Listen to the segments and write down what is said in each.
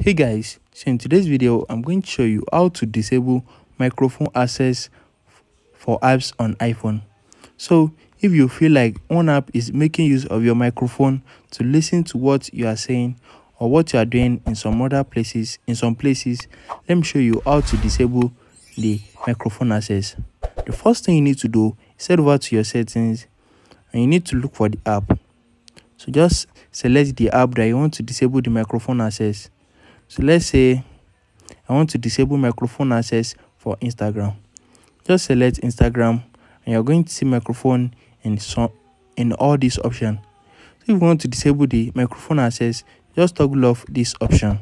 hey guys so in today's video i'm going to show you how to disable microphone access for apps on iphone. So if you feel like one app is making use of your microphone to listen to what you are saying or what you are doing in some other places in some places let me show you how to disable the microphone access. The first thing you need to do is head over to your settings and you need to look for the app. So just select the app that you want to disable the microphone access so let's say i want to disable microphone access for instagram. Just select instagram and you're going to see microphone in some in all these options. So if you want to disable the microphone access just toggle off this option.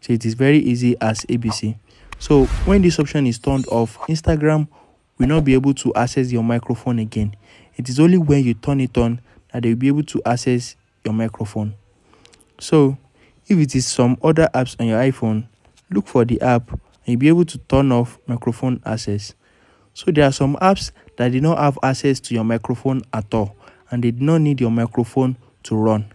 So it is very easy as abc so when this option is turned off instagram will not be able to access your microphone again. It is only when you turn it on that they will be able to access your microphone. So if it is some other apps on your iphone look for the app and you'll be able to turn off microphone access. So there are some apps that did not have access to your microphone at all and they did not need your microphone to run.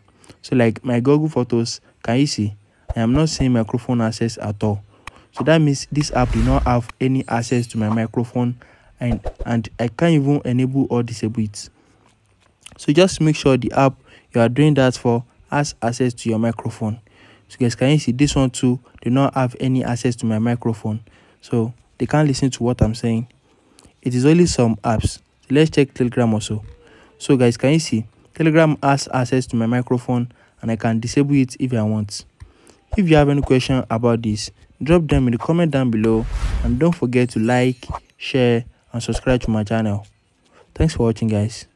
So like my google photos can you see? I am not seeing microphone access at all. So that means this app did not have any access to my microphone and and i can't even enable or disable it. So just make sure the app you are doing that for has access to your microphone so guys can you see? This one too do not have any access to my microphone. So they can't listen to what i'm saying. It is only some apps. So let's check telegram also. So guys can you see? Telegram has access to my microphone and i can disable it if i want. If you have any question about this drop them in the comment down below. And don't forget to like share and subscribe to my channel. Thanks for watching guys